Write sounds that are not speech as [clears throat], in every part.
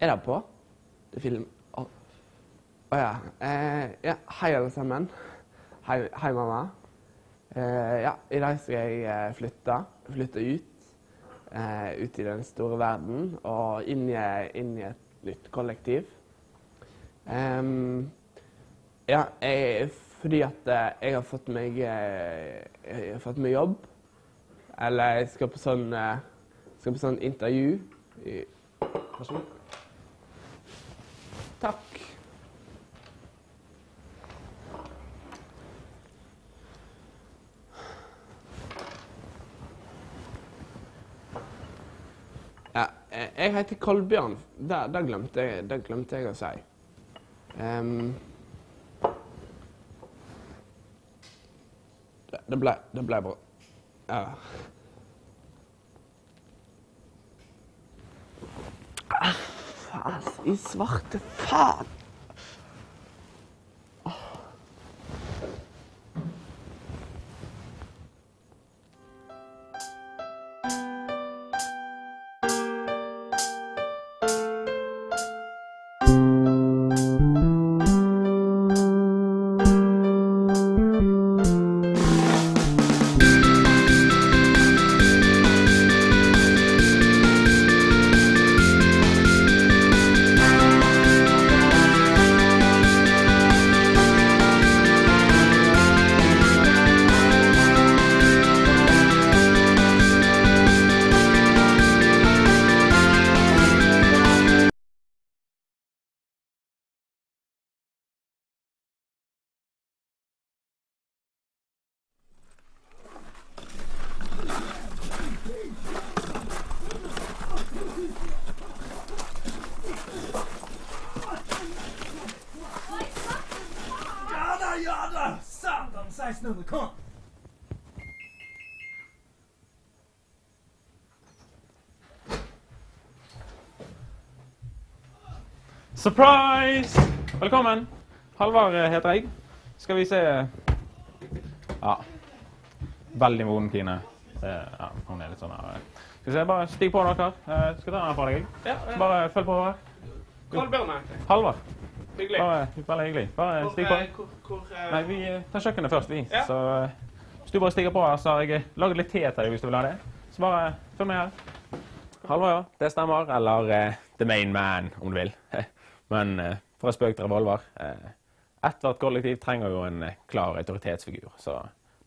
Er det på? Det er film Å å ja. Eh, ja. Hei, alle sammen. Hei, hei mamma. Eh, ja, i dag skal jeg eh, flytte. Flytte ut. Eh, ut i den store verden og inn i, inn i et nytt kollektiv. Um, ja, jeg, fordi at eh, jeg har fått meg eh, har fått meg jobb. Eller jeg skal på sånn skal på sånn intervju. Vær så god. Takk. Ja, eh, jeg heter Kolbjørn. Det, det, glemte, jeg, det glemte jeg å si. Um, det, ble, det ble bra. Ja. Faen, i svarte faen! Ja 1600, kom! Surprise! Velkommen. Halvard eh, heter jeg. Skal vi se Ja. Veldig moden Kine. Det- Ja, hun er litt sånn her. Skal vi se, Bare stig på, dere. Skal Skal ta den for deg. Bare følg på her. Halvard. Hyggelig. Bare, veldig hyggelig. Bare stig på. eh, hvor, hvor, eh, Nei, vi eh, tar kjøkkenet først, vi. Ja. Så hvis du bare stiger på her, så har jeg laget litt te til deg hvis du vil ha det. Så bare følg med her. Halvor, ja. Det stemmer. Eller uh, The Main Man, om du vil. [laughs] Men for fra spøk til revolver. Uh, Ethvert kollektiv trenger jo en klar autoritetsfigur. Så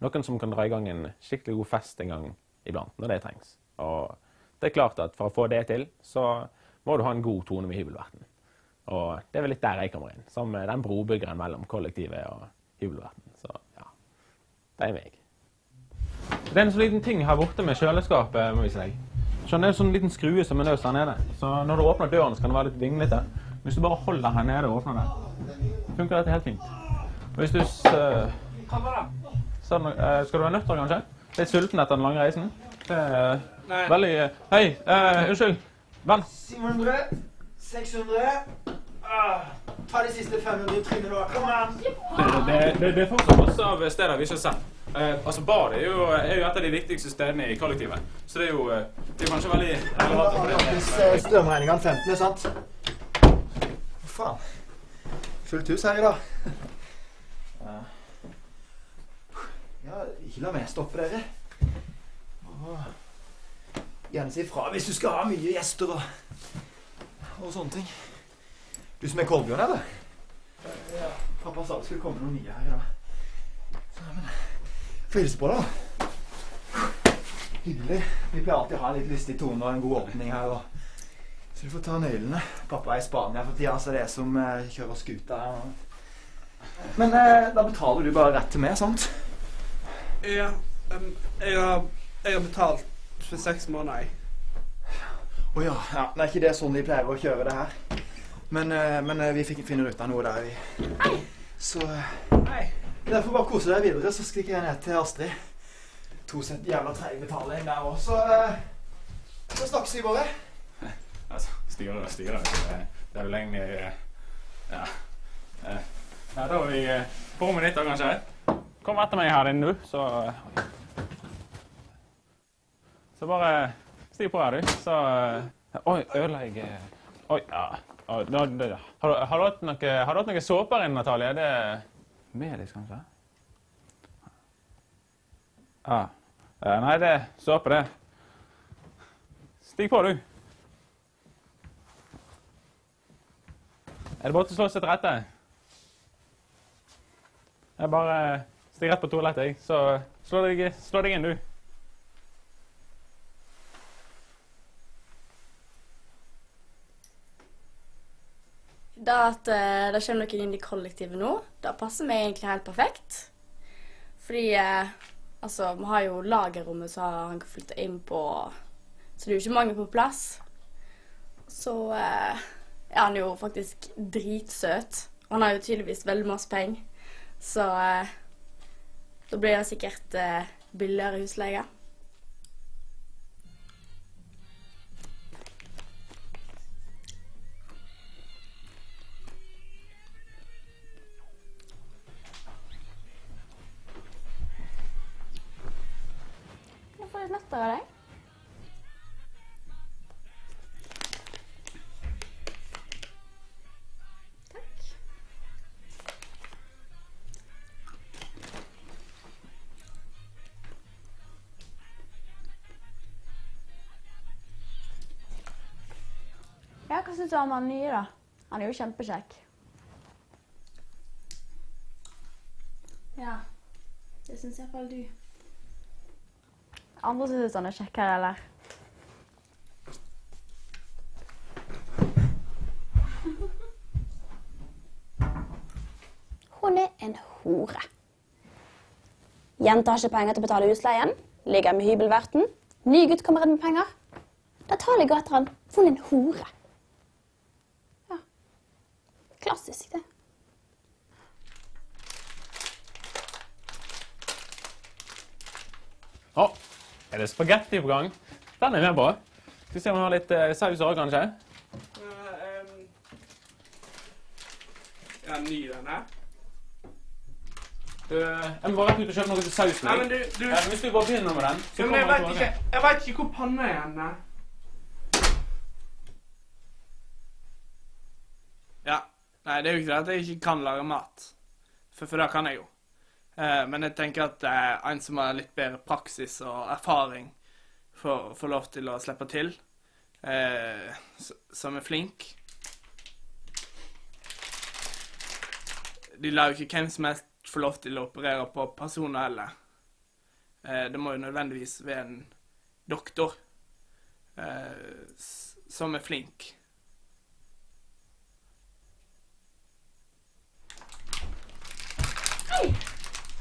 noen som kan dra i gang en skikkelig god fest en gang iblant, når det trengs. Og det er klart at for å få det til, så må du ha en god tone med hybelverten. Og det er vel litt der jeg kommer inn, som den brobyggeren mellom kollektivet og hybelverten. Så ja, det er meg. Det er en sånn liten ting her borte med kjøleskapet, må vi si. Skjønner, det er en sånn liten skrue som er løs her nede. Så når du åpner døren, så kan det være litt vinglete. Hvis du bare holder her nede og åpner den, funker dette helt fint. Og hvis du sånn, Skal du ha nøtter, kanskje? Litt sulten etter den lange reisen? Nei. veldig Hei, uh, unnskyld. Venn. 700, 600 ah, Ta de siste 500 trinnene, da. Kom an! Det, det, det er fortsatt masse av steder vi ikke har sett. Eh, altså Bar er jo, er jo et av de viktigste stedene i kollektivet. Så det er jo eh, det er kanskje veldig relevant. for det. Strømregninga 15, sant? Hva faen? Fullt hus her i dag. Ja, ikke la meg stoppe dere. Åh. Gjerne si ifra hvis du skal ha mye gjester og, og sånne ting. Du som er Kolbjørn, eller? Ja. Pappa sa det skulle komme noen nye her Ja. Så, men, Få hilse på deg, da. Hyggelig. Vi pleier alltid å ha en litt lystig tone og en god åpning her. Og... Så du får ta nøklene. Pappa er i Spania for tida, så det er jeg som eh, kjører skuta her. Og... Men eh, da betaler du bare rett til meg, sant? Ja, Um, jeg, har, jeg har betalt for seks måneder, jeg. Å ja. ja. Det er ikke det sånn de pleier å kjøre det her. Men, eh, men eh, vi fikk finne ut av noe der, vi. Så eh, Hei. Dere får bare kose dere videre, så skriker jeg ned til Astrid. To cent jævla treig betaling der òg, så eh, Så snakkes vi bare. [laughs] Altså, styrer og styrer. Det, er vel egentlig eh, Ja. Nei, da var vi eh, på minutter, kanskje. Kom etter meg her inne, du, så Så bare stig på her, du. Så eh, Oi, ødela jeg eh, Oi, ja. Har du har du hatt noe, har du hatt noe såper inn, Natalie? Er det Melis, kanskje? Ah. Eh, Nei, det er såpe, det. Stig på, du. Er det bare til å slå seg til rette? Jeg bare stig rett på toalettet, jeg. Så slå deg, slå deg inn, du. Da at eh, det kommer noen inn i kollektivet nå, det passer meg egentlig helt perfekt. Fordi eh, altså, vi har jo lagerrommet som han kan flytte inn på, så det er jo ikke mange på plass. Så eh, er han jo faktisk dritsøt. Og han har jo tydeligvis veldig masse penger. Så eh, da blir det sikkert eh, billigere husleie. Av deg. Takk. Ja, hva syns du om han nye, da? Han er jo kjempekjekk. Ja, det syns iallfall du. Andre syns han er kjekkere, eller? [laughs] Hun er en hore. Jenta har ikke penger til å betale husleien, ligger med hybelverten. Ny gutt kommer inn med penger. Da tar jeg etter han, hun er en hore. Ja. Klassisk, det. Er det spagetti på gang? Den er jeg med på. Skal vi se om vi har litt eh, saus òg, kanskje? Ja, ny den her. Du, jeg må bare rett ut og kjøpe noe til sausen. Nei, men du, du Eh, Hvis du bare begynner med den, så ja, men jeg kommer vet ikke, tilbake. jeg vet ikke hvor panna er henne. Ja. Nei, det er jo ikke det at jeg ikke kan lage mat. For, for det kan jeg jo. Eh, men jeg tenker at eh, en som har litt bedre praksis og erfaring, får, får lov til å slippe til. Eh, som er flink. De lar jo ikke hvem som helst få lov til å operere på personer heller. Det må jo nødvendigvis være en doktor som er flink.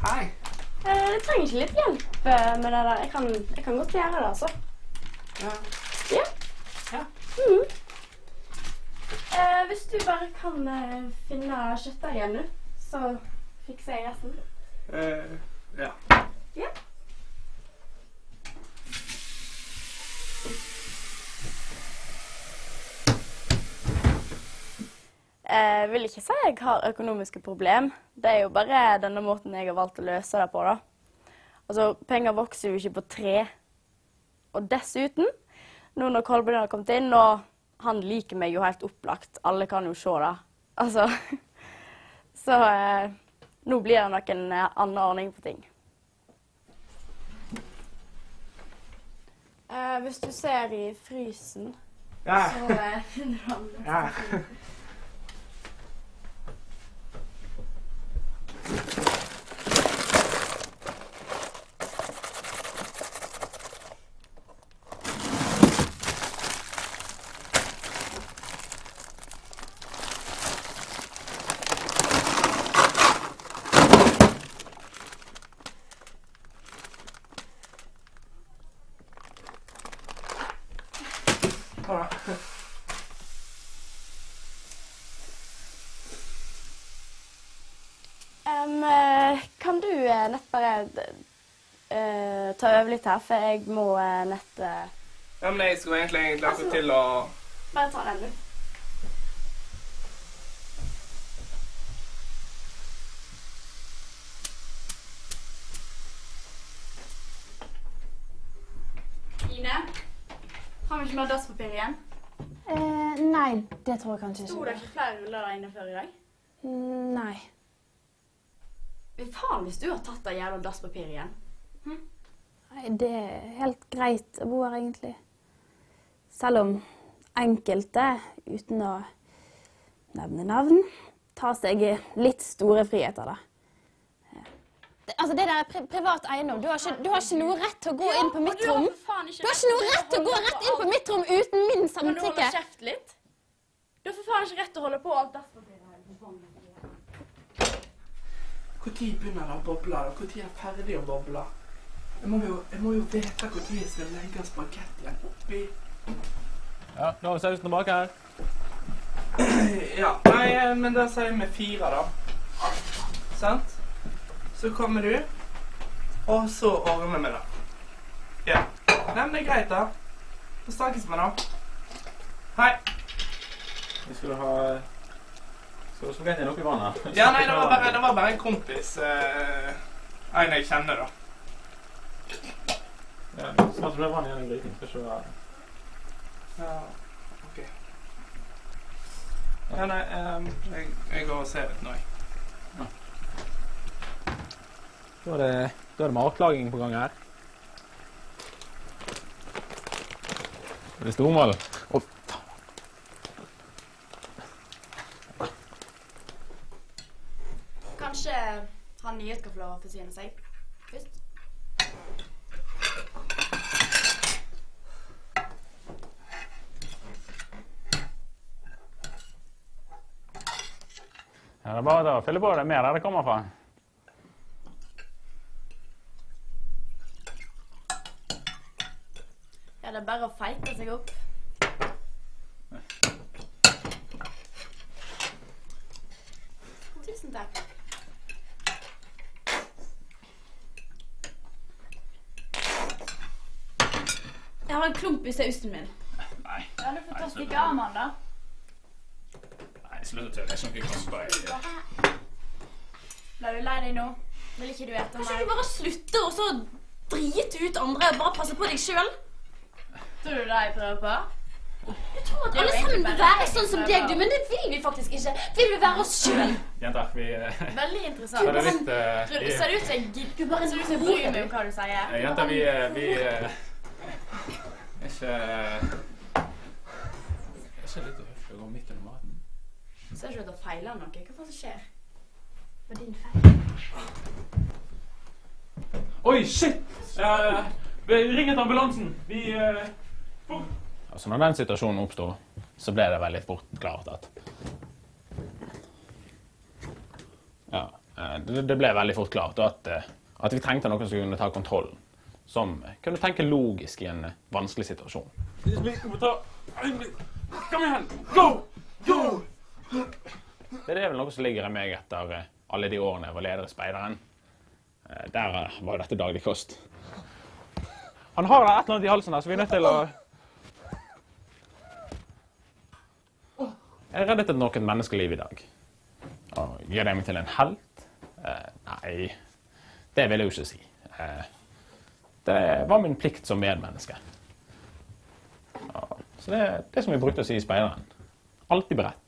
Hei. Eh, Jeg trenger ikke litt hjelp eh, med det der. Jeg kan, jeg kan godt gjøre det, altså. Ja. Ja. Ja. Mhm. Eh, hvis du bare kan eh, finne kjøttdeigen, nå, så fikser jeg resten. Eh. Ja. Jeg vil ikke si jeg har økonomiske problem. Det er jo bare denne måten jeg har valgt å løse det på. da. Altså, Penger vokser jo ikke på tre. Og dessuten, nå når Kolben har kommet inn, og han liker meg jo helt opplagt, alle kan jo se det, altså [laughs] Så eh, nå blir det nok en eh, annen ordning på ting. Eh, hvis du ser i frysen, Ja. så eh, finner du han. [laughs] ja. Ta det. Em, eh, kan du eh, eh, ta over litt her, for jeg må uh, nett uh, Ja, men jeg skulle egentlig egentlig Altså- til å Bare ta den, du. Ine, har vi ikke mer dasspapir igjen? Eh, Nei, det tror jeg kanskje Sto ikke. det ikke flere ruller der inne før i dag? Mm, Nei. Faen hvis du har tatt det jævla dasspapiret igjen. Nei, det er helt greit å bo her, egentlig. Selv om enkelte, uten å nevne navn, tar seg litt store friheter, da. Altså, det der er pri privat eiendom. Du har, ikke, du har ikke noe rett til å gå inn på mitt rom. Du har ikke noe rett til å gå rett inn på mitt rom uten min Kan du holde samtykke. kjeft litt? Du har for faen ikke rett til å holde på alt dasspapiret her. for faen. Når begynner det å boble? da? Når er det ferdig å boble? Jeg må jo, jeg må jo vite når jeg skal legge spagettien oppi. Ja, nå er sausen tilbake her. [clears throat] Ja, nei, eh, men da sier vi fire, da. Sant? Så kommer du, og så ordner vi det. Ja. Nei, men det er greit, da. Så snakkes vi, da. Hei. Vi skulle ha Skal du opp i vannet? [laughs] Ja, nei, det var bare, det var bare en kompis. eh, en jeg kjenner, da. Ja, Snart blir det vann igjen i gryten. Skal ikke være Ja, ok. Ja, nei, um, jeg, jeg går og ser litt nå, jeg. Da er det, da er det matlaging på gang her. Er det stormål Kanskje nye skal få lov å forsyne seg først? Ja, det er bare å fylle på. Det er mer der det kommer fra. Ja, det er bare å feite seg opp. Tusen takk. Jeg har en klump i sausen min. Nei, Ja, du får ta stikke av, Amanda. nei slutt å tøve. Jeg skjønner ikke noe kostbar. Ble du lei deg nå? Vil ikke du ete meg? Kan ikke du bare slutte å drite ut andre? Bare passe på deg sjøl? Tror du det jeg prøver på? Jeg tror at Alle sammen vil være sånn som deg, du, men det vil vi faktisk ikke. Vi vil være oss sjøl. Jenter, vi eh, Veldig [laughs] interessant. Du, litt uh, Tror- Ser ut som jeg Du er bare ser ut som jeg bryr meg om hva du sier. Eh, Jenter, vi, eh, vi eh, ikke eh, Er ikke litt å gå midt under maten? Ser ikke ut til å feile noe. Hva faen skjer? Det var din feil. Oi, shit! Uh, ring etter ambulansen. Vi uh... Altså, når den situasjonen oppsto, så ble det veldig fort klart at Ja, eh, det, det ble veldig fort klart at, eh, at vi trengte noen som kunne ta kontrollen. Som kunne tenke logisk i en eh, vanskelig situasjon. Kom igjen! Go! Go! Det er vel noe som ligger i meg etter eh, alle de årene jeg var leder i Speideren. Eh, Der var jo dette daglig kost. Han har et eller annet i halsen her, så vi er nødt til å Jeg reddet et noen menneskeliv i dag. Og gjør det meg til en helt? Nei, det vil jeg jo ikke si. Det var min plikt som medmenneske. Ja, så det er det som vi brukte å si i Speideren. Alltid beredt.